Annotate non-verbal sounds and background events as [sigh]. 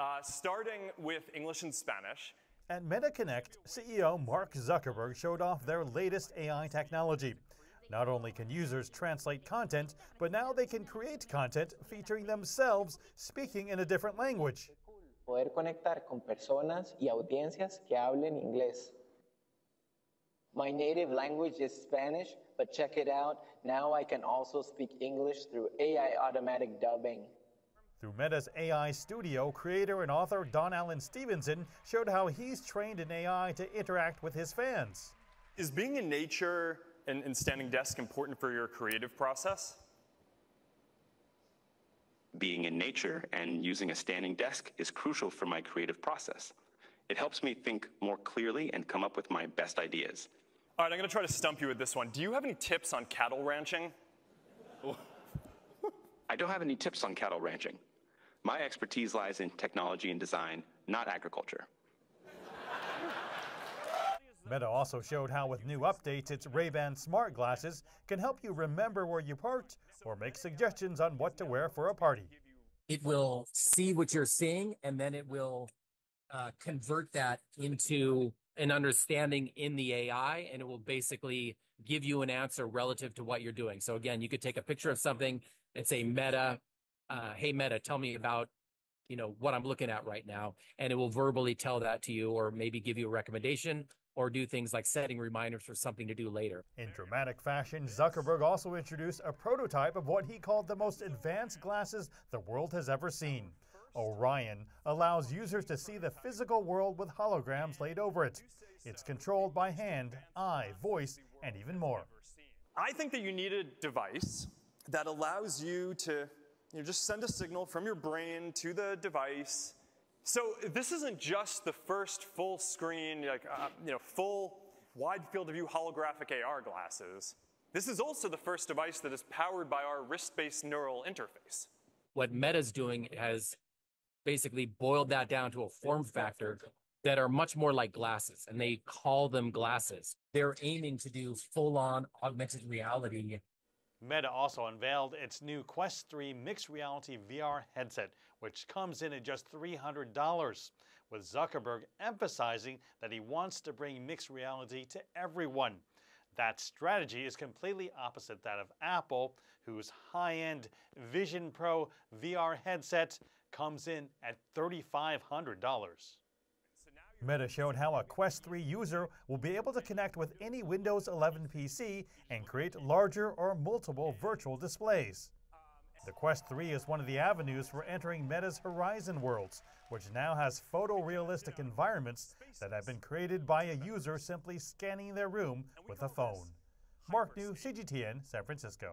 uh, starting with English and Spanish. At MetaConnect, CEO Mark Zuckerberg showed off their latest AI technology. Not only can users translate content, but now they can create content featuring themselves speaking in a different language. Poder conectar con personas y audiencias que hablen inglés. My native language is Spanish, but check it out. Now I can also speak English through AI automatic dubbing. Through Meta's AI studio, creator and author Don Allen Stevenson showed how he's trained in AI to interact with his fans. Is being in nature and, and standing desk important for your creative process? Being in nature and using a standing desk is crucial for my creative process. It helps me think more clearly and come up with my best ideas. All right, I'm going to try to stump you with this one. Do you have any tips on cattle ranching? [laughs] I don't have any tips on cattle ranching. My expertise lies in technology and design, not agriculture. Meta also showed how with new updates, its Ray-Ban smart glasses can help you remember where you parked or make suggestions on what to wear for a party. It will see what you're seeing and then it will uh, convert that into an understanding in the AI and it will basically give you an answer relative to what you're doing. So again, you could take a picture of something and say Meta, uh, hey Meta, tell me about you know what I'm looking at right now, and it will verbally tell that to you, or maybe give you a recommendation, or do things like setting reminders for something to do later. In dramatic fashion, Zuckerberg also introduced a prototype of what he called the most advanced glasses the world has ever seen. Orion allows users to see the physical world with holograms laid over it. It's controlled by hand, eye, voice, and even more. I think that you need a device that allows you to you just send a signal from your brain to the device. So this isn't just the first full screen, like uh, you know, full wide field of view holographic AR glasses. This is also the first device that is powered by our wrist-based neural interface. What Meta's doing has basically boiled that down to a form factor that are much more like glasses, and they call them glasses. They're aiming to do full-on augmented reality Meta also unveiled its new Quest 3S mixed reality VR headset, which comes in at just $300, with Zuckerberg emphasizing that he wants to bring mixed reality to everyone. That strategy is completely opposite that of Apple, whose high end Vision Pro VR headset comes in at $3,500. Meta showed how a Quest 3 user will be able to connect with any Windows 11 PC and create larger or multiple virtual displays. The Quest 3 is one of the avenues for entering Meta's Horizon worlds, which now has photorealistic environments that have been created by a user simply scanning their room with a phone. Mark Niu, CGTN, San Francisco.